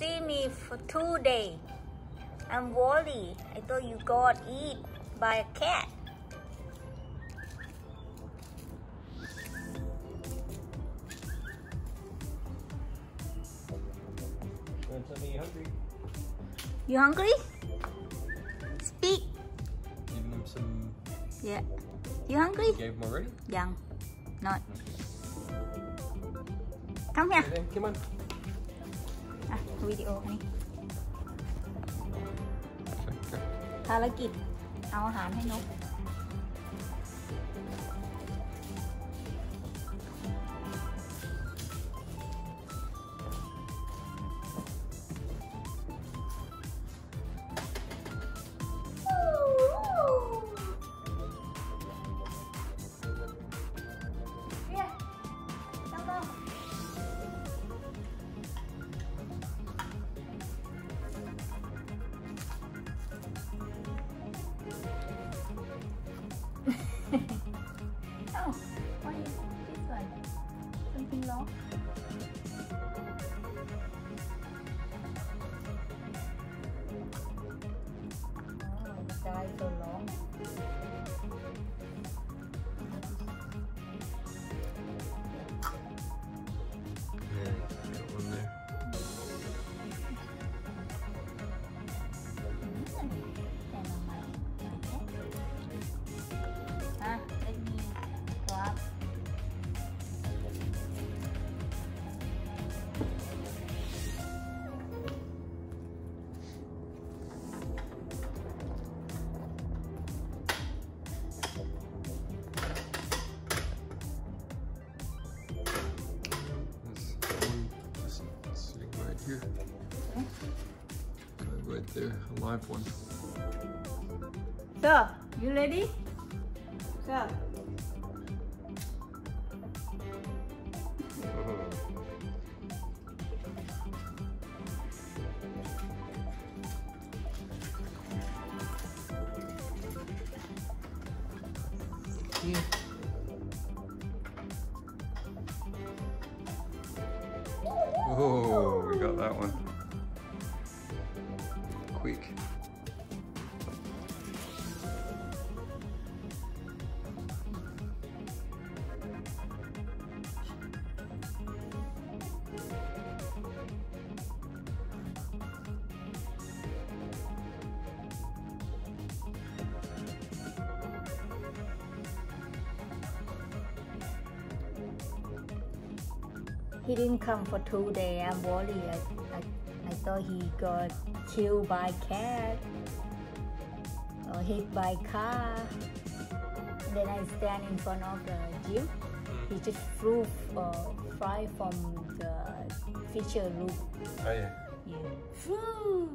see me for two days. I'm Wally. I thought you got eat by a cat. You hungry? You hungry? Speak. Give them some. Yeah. You hungry? Gave them already. Young. Not. Come here. Come on. อะวิดีโออันนี้ Okay. ภารกิจเอาอาหารให้นก อ้าวว่ายังไม่สวยจริงๆหรอใจส่วนร้อง here. Guy right there, a live one. So, you ready? Sir. Yeah. Got that one. Quick. He didn't come for two days. I'm worried. I, I, I thought he got killed by cat or hit by car. Then I stand in front of the gym. He just flew uh, fly from the feature loop. Oh yeah. Yeah. Phew.